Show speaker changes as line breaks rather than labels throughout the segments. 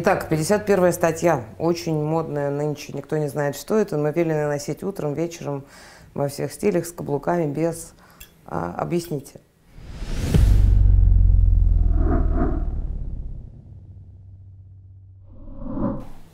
Итак, 51 статья. Очень модная нынче. Никто не знает, что это, но велено носить утром, вечером, во всех стилях, с каблуками, без. А, объясните.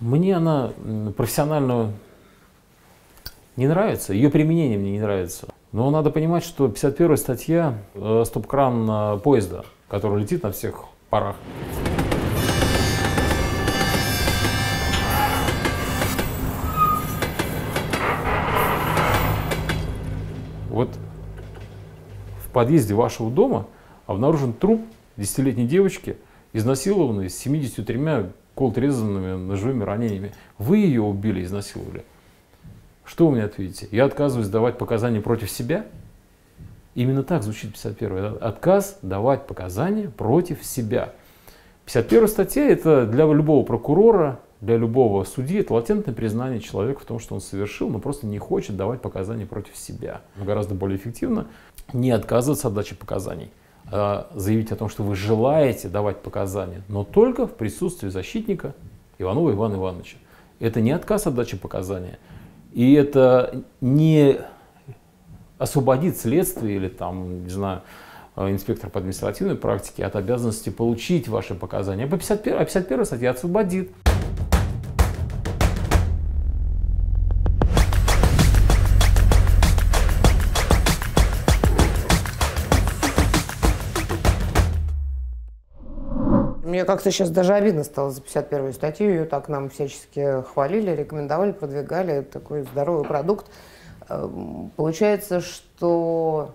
Мне она профессионально не нравится, ее применение мне не нравится. Но надо понимать, что 51 статья э, стоп-кран э, поезда, который летит на всех парах. Подъезде вашего дома обнаружен труп десятилетней девочки, изнасилованной с 73 колотрезанными ножевыми ранениями. Вы ее убили, изнасиловали. Что вы мне ответите? Я отказываюсь давать показания против себя? Именно так звучит 51 Отказ давать показания против себя. 51 статья это для любого прокурора, для любого судьи это латентное признание человека в том, что он совершил, но просто не хочет давать показания против себя. Но гораздо более эффективно не отказываться от дачи показаний, а заявить о том, что вы желаете давать показания, но только в присутствии защитника Иванова Ивана Ивановича. Это не отказ от дачи показания, и это не освободит следствие или там, не знаю, инспектор по административной практике от обязанности получить ваши показания. А 51, а 51 статья освободит.
Мне как-то сейчас даже обидно стало за 51-ю статью. Ее так нам всячески хвалили, рекомендовали, продвигали. Такой здоровый продукт. Эм, получается, что...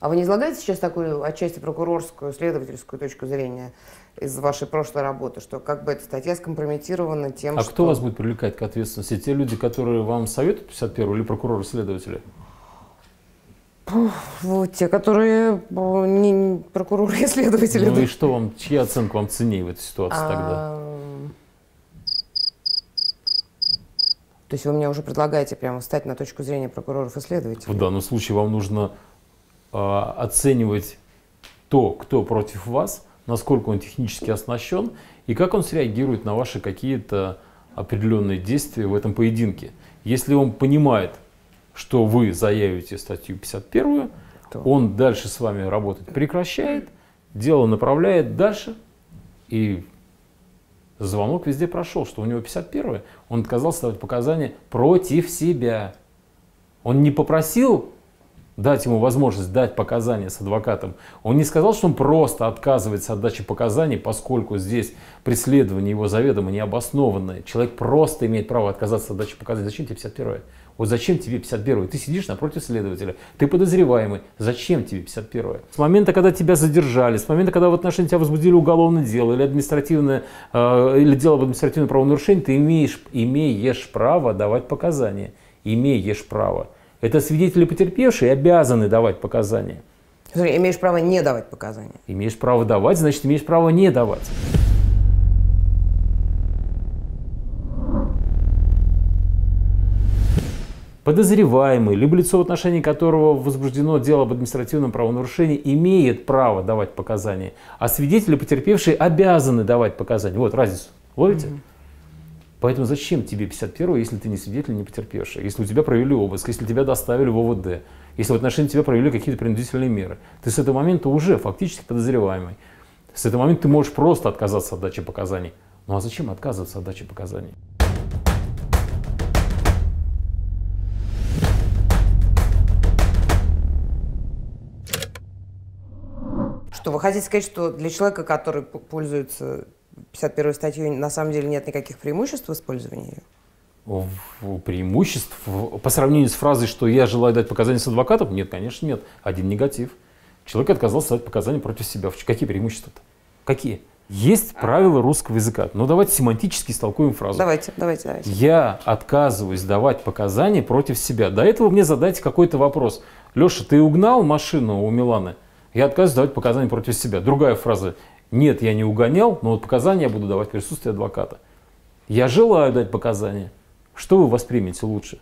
А вы не излагаете сейчас такую отчасти прокурорскую, следовательскую точку зрения из вашей прошлой работы, что как бы эта статья скомпрометирована тем,
а
что...
А кто вас будет привлекать к ответственности? Те люди, которые вам советуют 51 или прокуроры-следователи?
Вот те, которые не прокуроры и следователи.
Ну и что вам, чья оценка вам ценнее в этой ситуации а... тогда?
То есть вы мне уже предлагаете прямо встать на точку зрения прокуроров и следователей?
В данном случае вам нужно э, оценивать то, кто против вас, насколько он технически оснащен и как он среагирует на ваши какие-то определенные действия в этом поединке. Если он понимает, что вы заявите статью 51, то. он дальше с вами работать прекращает, дело направляет дальше, и звонок везде прошел, что у него 51 он отказался давать показания против себя. Он не попросил дать ему возможность дать показания с адвокатом. Он не сказал, что он просто отказывается от дачи показаний, поскольку здесь преследование его заведомо необоснованное. Человек просто имеет право отказаться от дачи показаний. Зачем тебе 51 вот зачем тебе 51 Ты сидишь напротив следователя, ты подозреваемый. Зачем тебе 51 С момента, когда тебя задержали, с момента, когда в отношении тебя возбудили уголовное дело или административное, э, или дело об административном правонарушении, ты имеешь, имеешь право давать показания. Имеешь право. Это свидетели потерпевшие обязаны давать показания.
Смотри, имеешь право не давать показания.
Имеешь право давать, значит, имеешь право не давать. Подозреваемый, либо лицо, в отношении которого возбуждено дело об административном правонарушении, имеет право давать показания, а свидетели, потерпевшие, обязаны давать показания. Вот разницу. Ловите? Mm-hmm. Поэтому зачем тебе 51 если ты не свидетель, не потерпевший? Если у тебя провели обыск, если тебя доставили в ОВД, если в отношении тебя провели какие-то принудительные меры, ты с этого момента уже фактически подозреваемый. С этого момента ты можешь просто отказаться от дачи показаний. Ну а зачем отказываться от дачи показаний?
Что вы хотите сказать, что для человека, который пользуется 51 статьей на самом деле нет никаких преимуществ в использовании ее?
Преимуществ по сравнению с фразой, что я желаю дать показания с адвокатом? Нет, конечно, нет. Один негатив. Человек отказался дать показания против себя. Какие преимущества-то? Какие? Есть правила русского языка. Но давайте семантически истолкуем фразу.
Давайте, давайте, давайте.
Я отказываюсь давать показания против себя. До этого мне задайте какой-то вопрос. Леша, ты угнал машину у Миланы? Я отказываюсь давать показания против себя. Другая фраза. Нет, я не угонял, но вот показания я буду давать в присутствии адвоката. Я желаю дать показания. Что вы воспримете лучше?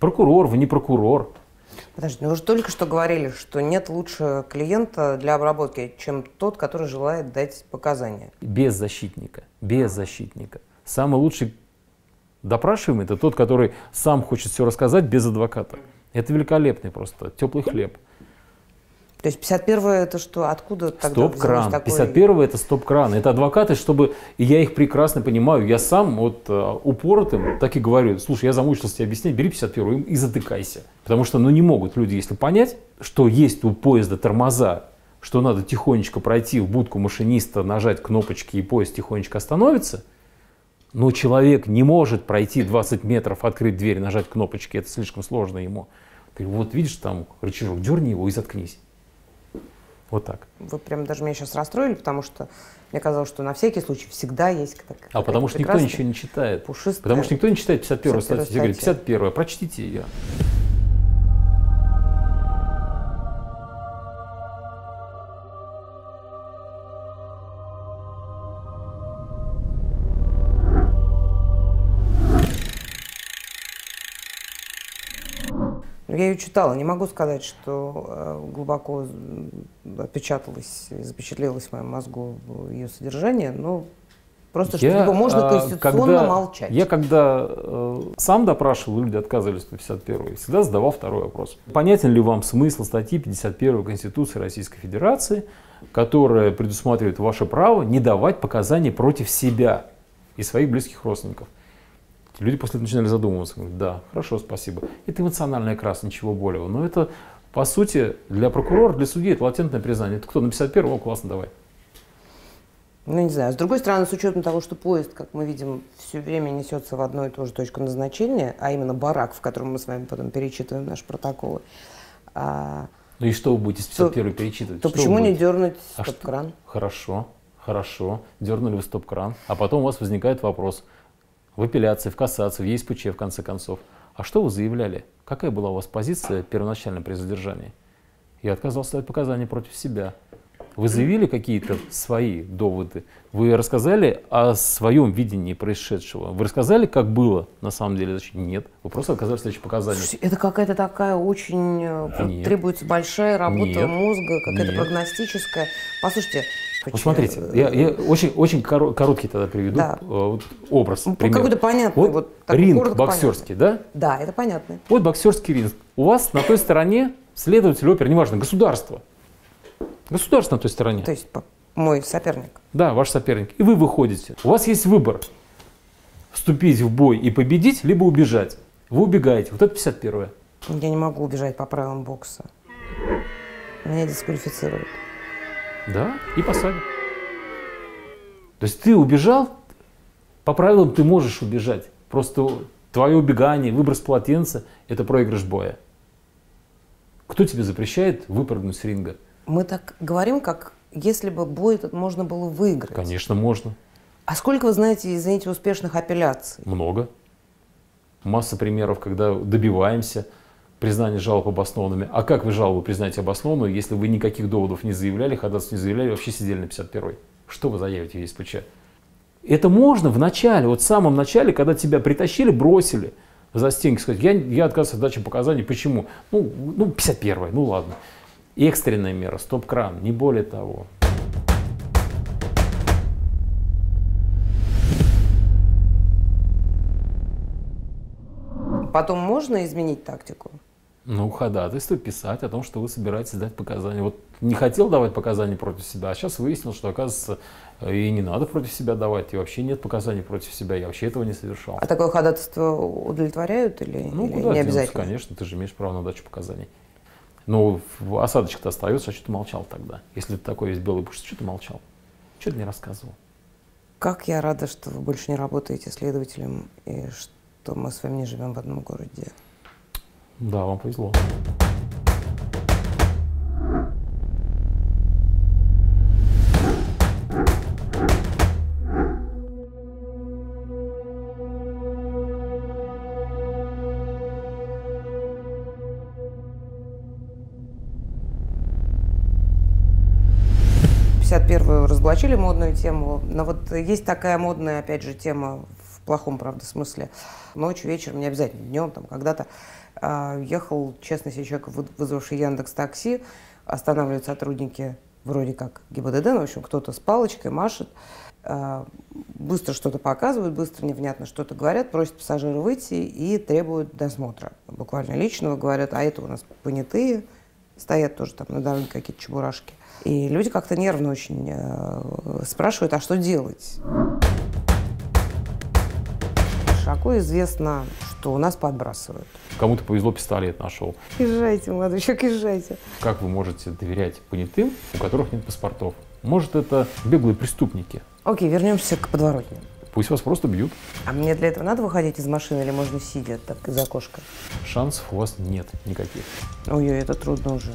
Прокурор, вы не прокурор.
Подожди, ну вы же только что говорили, что нет лучше клиента для обработки, чем тот, который желает дать показания.
Без защитника, без защитника. Самый лучший допрашиваемый – это тот, который сам хочет все рассказать без адвоката. Это великолепный просто, теплый хлеб.
То есть 51 это что? Откуда тогда
Стоп-кран. Такой... 51 это стоп-кран. Это адвокаты, чтобы... И я их прекрасно понимаю. Я сам вот uh, упоротым так и говорю. Слушай, я замучился тебе объяснять, бери 51 и затыкайся. Потому что ну не могут люди, если понять, что есть у поезда тормоза, что надо тихонечко пройти в будку машиниста, нажать кнопочки и поезд тихонечко остановится, но человек не может пройти 20 метров, открыть дверь, нажать кнопочки, это слишком сложно ему. Ты вот видишь там рычажок, дерни его и заткнись. Вот так.
Вы прям даже меня сейчас расстроили, потому что мне казалось, что на всякий случай всегда есть
такая. А потому что никто ничего не читает.
Пушистая,
потому что никто не читает 51 статью. Я говорю, 51 прочтите ее.
Я ее читала, не могу сказать, что э, глубоко отпечаталось запечатлелось в моем мозгу ее содержание, но просто что я, его можно а, конституционно
когда,
молчать.
Я когда э, сам допрашивал, люди отказывались по 51 всегда задавал второй вопрос. Понятен ли вам смысл статьи 51 Конституции Российской Федерации, которая предусматривает ваше право не давать показания против себя и своих близких родственников? Люди после этого начинали задумываться. Говорят, да, хорошо, спасибо. Это эмоциональная крас, ничего более. Но это, по сути, для прокурора, для судьи это латентное признание. Это кто на 51-м? О, классно, давай.
Ну, не знаю. С другой стороны, с учетом того, что поезд, как мы видим, все время несется в одну и ту же точку назначения, а именно барак, в котором мы с вами потом перечитываем наши протоколы.
А, ну и что вы будете с 51 перечитывать?
То
что
почему не дернуть а стоп-кран?
Что? Хорошо, хорошо. Дернули вы стоп-кран. А потом у вас возникает вопрос – в апелляции, в кассации, в ЕСПЧ, в конце концов. А что вы заявляли? Какая была у вас позиция первоначально при задержании? Я отказался дать показания против себя. Вы заявили какие-то свои доводы? Вы рассказали о своем видении происшедшего? Вы рассказали, как было на самом деле? Нет. Вы просто отказались дать показания.
Это какая-то такая очень... Э, Нет. Требуется большая работа Нет. мозга, какая-то прогностическая. Послушайте,
Посмотрите, я, я очень, очень короткий тогда приведу да. Э, образ. Ну,
какой-то понятный.
Вот, вот ринг боксерский, понятный.
да? Да, это понятно.
Вот боксерский ринг. У вас на той стороне следователь опер, неважно, государство. Государство на той стороне.
То есть мой соперник.
Да, ваш соперник. И вы выходите. У вас есть выбор. Вступить в бой и победить, либо убежать. Вы убегаете. Вот это 51-е.
Я не могу убежать по правилам бокса. Меня дисквалифицируют.
Да, и посадят. То есть ты убежал, по правилам ты можешь убежать. Просто твое убегание, выброс полотенца – это проигрыш боя. Кто тебе запрещает выпрыгнуть с ринга?
Мы так говорим, как если бы бой этот можно было выиграть.
Конечно, можно.
А сколько вы знаете, извините, успешных апелляций?
Много. Масса примеров, когда добиваемся – признание жалоб обоснованными. А как вы жалобу признаете обоснованную, если вы никаких доводов не заявляли, ходатайств не заявляли, вообще сидели на 51-й? Что вы заявите в ЕСПЧ? Это можно в начале, вот в самом начале, когда тебя притащили, бросили за стенки, сказать, я, я отказываюсь от дачи показаний. Почему? Ну, ну 51-й, ну ладно. Экстренная мера, стоп-кран, не более того.
Потом можно изменить тактику?
Ну, ходатайство писать о том, что вы собираетесь дать показания. Вот не хотел давать показания против себя, а сейчас выяснил, что, оказывается, и не надо против себя давать, и вообще нет показаний против себя, я вообще этого не совершал.
А такое ходатайство удовлетворяют или,
ну,
или
куда
не обязательно?
Конечно, ты же имеешь право на дачу показаний. Но осадочек-то остается, а что ты молчал тогда? Если ты такой весь белый пушистый, что ты молчал? Что ты не рассказывал?
Как я рада, что вы больше не работаете следователем, и что мы с вами не живем в одном городе.
Да, вам повезло. 51-ю разоблачили модную тему, но вот есть такая модная, опять же, тема
плохом, правда, смысле. Ночью, вечером, не обязательно днем, там, когда-то э, ехал честный себе человек, вызвавший Яндекс Такси, останавливают сотрудники вроде как ГИБДД, ну, в общем, кто-то с палочкой машет, э, быстро что-то показывают, быстро невнятно что-то говорят, просят пассажира выйти и требуют досмотра. Буквально личного говорят, а это у нас понятые, стоят тоже там на дороге какие-то чебурашки. И люди как-то нервно очень э, спрашивают, а что делать? Широко известно, что у нас подбрасывают.
Кому-то повезло, пистолет нашел.
Езжайте, молодой человек, езжайте.
Как вы можете доверять понятым, у которых нет паспортов? Может, это беглые преступники?
Окей, вернемся к подворотне.
Пусть вас просто бьют.
А мне для этого надо выходить из машины или можно сидя так из окошка?
Шансов у вас нет никаких.
Ой, это трудно уже.